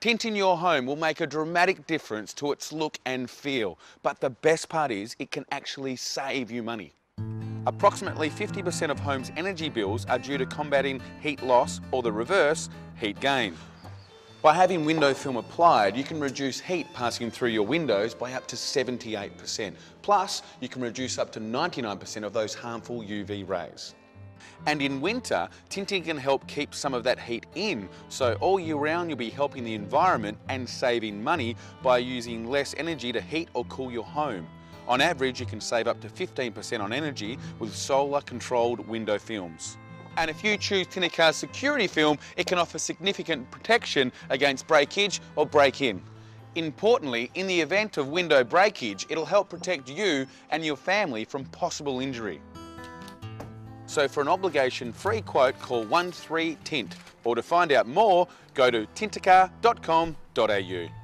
Tinting your home will make a dramatic difference to its look and feel, but the best part is it can actually save you money. Approximately 50% of homes' energy bills are due to combating heat loss or the reverse, heat gain. By having window film applied, you can reduce heat passing through your windows by up to 78%. Plus, you can reduce up to 99% of those harmful UV rays. And in winter, tinting can help keep some of that heat in, so all year round you'll be helping the environment and saving money by using less energy to heat or cool your home. On average, you can save up to 15% on energy with solar controlled window films. And if you choose Tint-a-Car's security film, it can offer significant protection against breakage or break-in. Importantly, in the event of window breakage, it'll help protect you and your family from possible injury. So for an obligation-free quote, call 13Tint, or to find out more, go to tintacar.com.au.